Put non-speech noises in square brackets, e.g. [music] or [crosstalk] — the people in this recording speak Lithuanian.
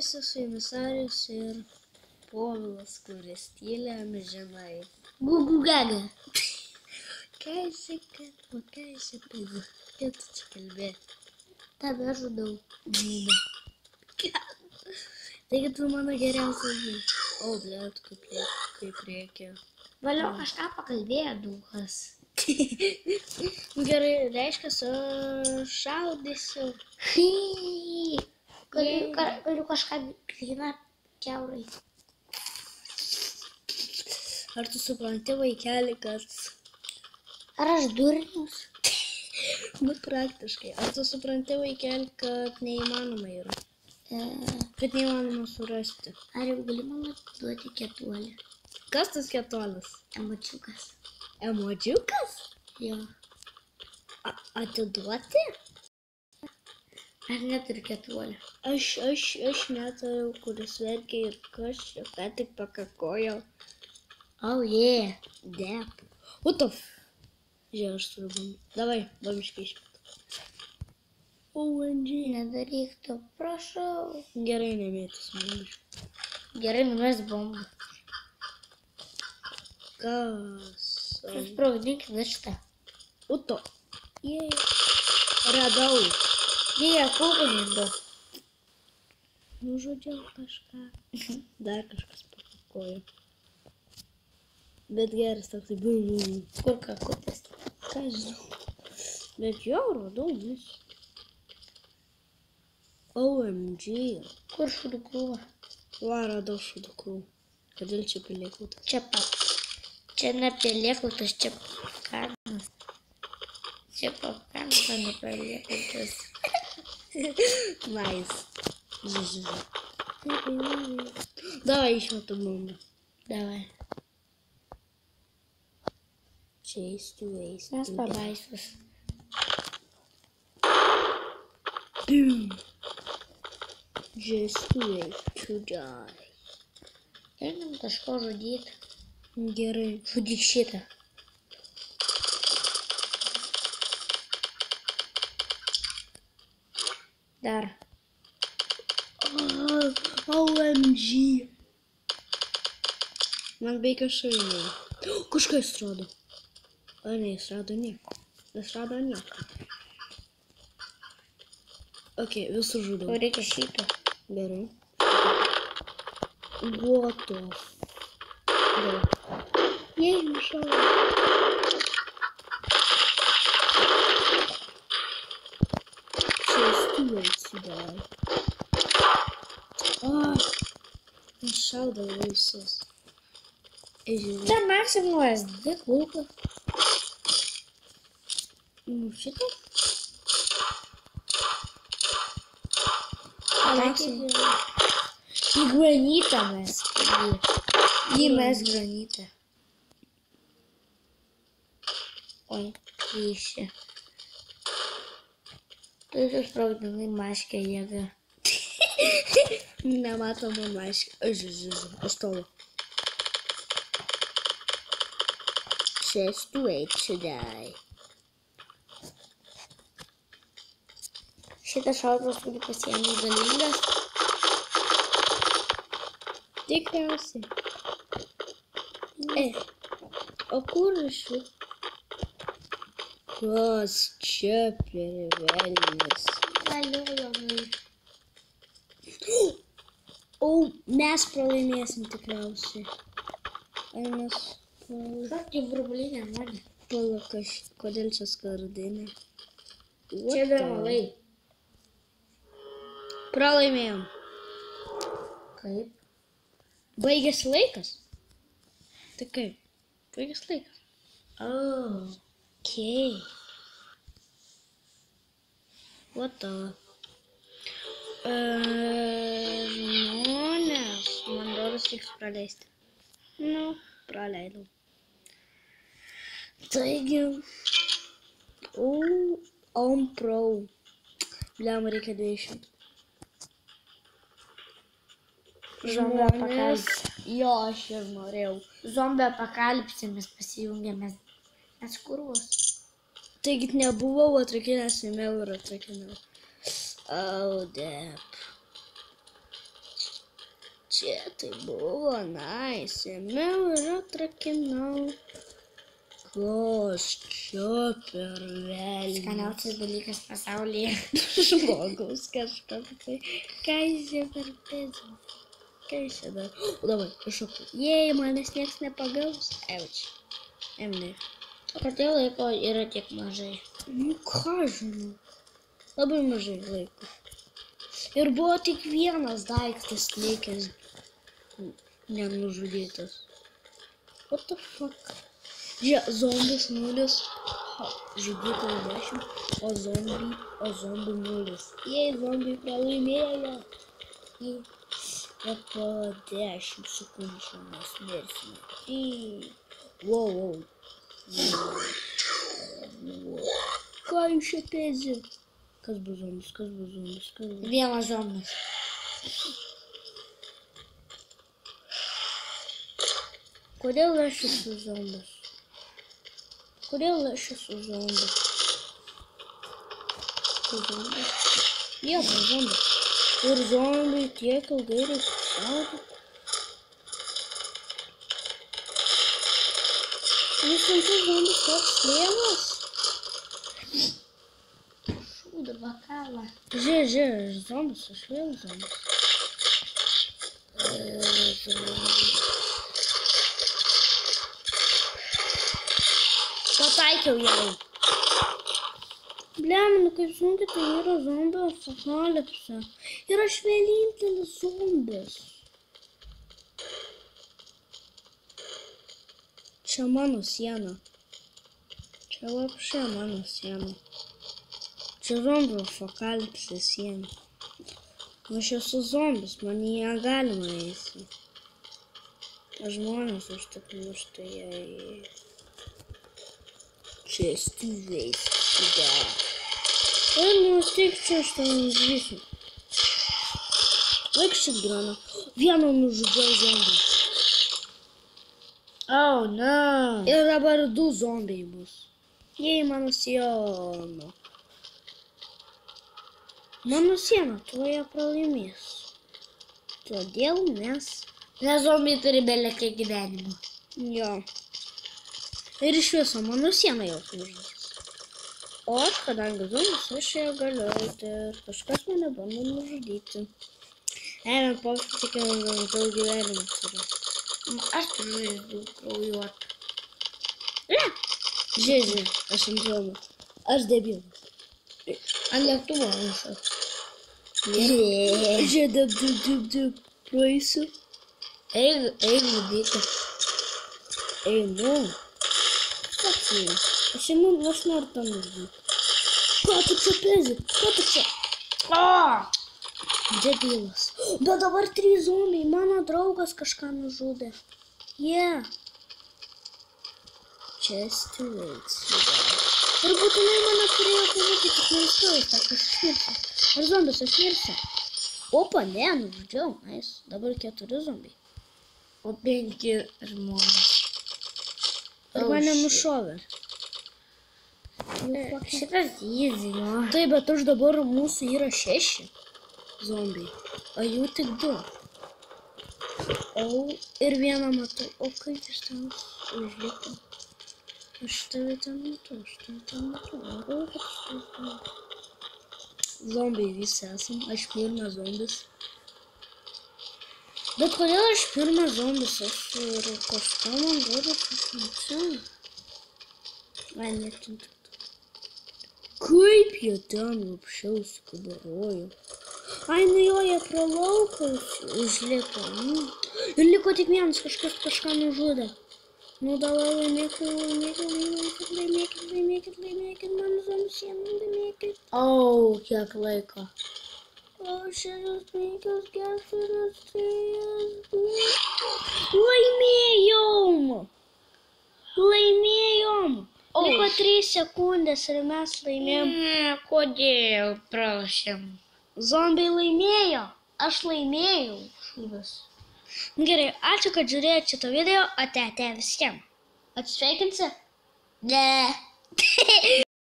Sveikinasi su jumis Arijus ir Povilas, kuris tylia amžinai. Gugu gaga. Ką esi, kad, ką esi, paigu? Ką tu čia kalbėti? Tave žudau. Gyda. Taigi tu mano geriausias žinai. O, blėt, kaip, kaip reikia. Valiau kažką pakalbėjo duhas. [laughs] Nu Gerai, reiškia, aš šaudysiu. Hei. Galiu, ka- galiu kažką klyną keurai. Ar tu supranti, vaikeli, kad... Ar aš durnius? [laughs] Nu, praktiškai. Ar tu supranti, vaikeli, kad neįmanoma yra? E, Kad neįmanoma surasti. ar jau gali man duoti ketuolį? Kas tas ketuolis? Emočiukas. Emodžiukas? Jo. A- Atiduoti? Aš neturiu ketuolį. Aš, aš, aš neturiu, kuris verkia ir kas čia ką tik pakakojo. Oh, yeah. Dep. What the f... Žiūrėjau, aš turiu bam. Davai, bamiškai išmet. OMG. Nedaryk to, prašau. Gerai, nemėtis bamiškai. Gerai, numes bombą. Kas? Susprogdink vištą. Uto. Jei. Radau. Jie kulkininko. Nužudžiau kažką. Dar kažkas pakakojo. Bet geras toks. Kur kakutis? Ką žinau. Bet jau radau vis. OMG. Kur šūdų krūva? Va, radau šūdų krūvą. Kodėl čia palieku? Čia pat. Čia ne pelėkutas, čia pakanas. Čia pakanas, ne pelėkutas. Nice. Žiūrėjau. Davai išmetu bombą. Davai. Chase to waste. Mes pabaisus. Boom. Just to wait to die. Einam kažko žudyti. Gerai. Žudyk šitą. Dar. Oh, OMG. Man beveik šainiai. Kažkas rado. O ne, jis rado nieko. Jis rado nieko. Ok, visų žudau. Tau reikia šito. Gerai. What the f... Gerai. Jei, nušau. cidade. Ah, Machado da Luzes. Da máxima mas derruba. Não chega. Caraca. E granita, mas. E, mais granita. Olha, lixa. Oi, ryšį. Tu susprogdinai maškę jėgą. Nematoma maškė. Aš žiūriu, aš tolu. Says to wait to die. Šitas šautuvas turi pasienį galingas. Tikriausiai. E, o kur aš? jų? Kas čia per velnis? Galiu labai. O, mes pralaimėsim tikriausiai. Ar mes pralaimėsim? Šokti burbulinę nuodį. Palakas, kodėl čia skardinė? Čia dar malai. Pralaimėjom. Kaip? Baigėsi laikas? Tai kaip? Baigėsi laikas. Oh. Okay. What the? Uh, nu, nes man rodos reiks praleisti. Nu, praleidau. Taigi. O, on pro. Bliam reikia 20. Zombio Žmonės. Jo, aš ir norėjau. Zombio apokalipsė mes Mes kurvos. Taigi nebuvau atrakinęs ėmiau ir atrakinau. Oh, dep. Čia tai buvo nice. Ėmiau ir atrakinau. Kas čia per velnį? Skaniausias dalykas pasaulyje. [laughs] Žmogaus kažkas tai. Ką jis čia per pėdžią? Ką jis čia dar? O dabar, iššoku. Jei, manęs nieks nepagaus. Euč. Emne. Kodėl laiko yra tiek mažai? Nu ką žinau. Labai mažai laiko. Ir buvo tik vienas daiktas likęs nenužudytas. What the fuck? Žiūrėk, zombis nulis, žudytojų 10, o zombiai, o zombių nulis. Jei zombiai pralaimėjo, bet po 10 sekundžių mes mirsime. Wow, wow. Wow. Ką jūs čia pėzi? Kas bus zombis, kas bus zombis, kas bus... Vienas zombis. Kodėl aš esu zombis? Kodėl aš esu zombis? Tu zombis? Jie buvo zombis. Ir zombiai tiek ilgai reikia šaudyti. Jūs sunkus zombis toks lėmas? Šūdą bakalą. Žiūrėk, žiūrėk, aš zombis, aš vėl zombis. Pataikiau jai. Blem, nu kaip sunkiai tai yra zombio apokalipsė. Ir aš vienintelis zombis. Čia mano siena. Čia lapšia mano siena. Čia Rombrofo kalpsė siena. Aš esu zombis, man į ją galima eisi. Žmonės už tikrųjų už tai jai. Čia stuvės. Ja. Ir nustik čia aš tam išvysiu. Vaikščiai grana. Vieną nužudžiau zombį. Oh, no. Ir dabar du zombiai bus. Jei mano siena. Mano siena tuoja pralaimės. Todėl mes... Nes zombiai turi belekai gyvenimo. Jo. Ir iš viso mano siena jau uždės. O aš, kadangi ją galiu eiti ir kažkas mane bando nužudyti. Einant pofik tik daug gyvenimų turiu. Acho que não é do Pro York. GG, achamos amo. As débil. Olha a vai, lança. GW Pro isso. É erudita. É, é não. Aqui. Achei não é nós não estamos aqui. Quanto surpresa! Quanto surpresa! Ah! Débilas. Bet dabar trys zombiai. Mano draugas kažką nužudė. Yeah. Čia stilaits. Ir būtinai mane turėjo pamatyti, tik neįstojus, tak aš išmirsiu. Ar zombis aš mirsiu? Opa, ne, nužudžiau. Nice. Dabar keturi zombiai. O penki žmonės. Ir Oh, mane nušovė. Šitas jo. Taip, bet aš dabar mūsų yra šeši zombiai, o jų tik du. O ir vieną matau. O kaip jis ten užlipo? Aš tave ten matau, aš tave ten matau. O, kad aš tave ten matau. Zombiai visi esam, aš pirmas zombis. Bet kodėl aš pirmas zombis, aš ir kažką man duoda informaciją. Ai, netinka. Kaip jie ten apšiausi kabarojo. Ai, nu jo, jie pro laukus užlipo. Nu. Ir liko tik vienas, kažkas kažką nužudė. Nu, davai laimėkit, laimėkit, laimėkit, laimėkit, laimėkit, laimėkit, man zombis sienų laimėkit. O, kiek laiko. O šešios, penkios, keturios, trys. Laimėjom! Laimėjom! Liko trys sekundės ir mes laimėjom. Ne, kodėl pralašėm? Zombiai laimėjo. Aš laimėjau. Šūdas. Gerai, ačiū, kad žiūrėjote šitą video. Ate, ate visiems. Atsveikinsi? Ne. [laughs]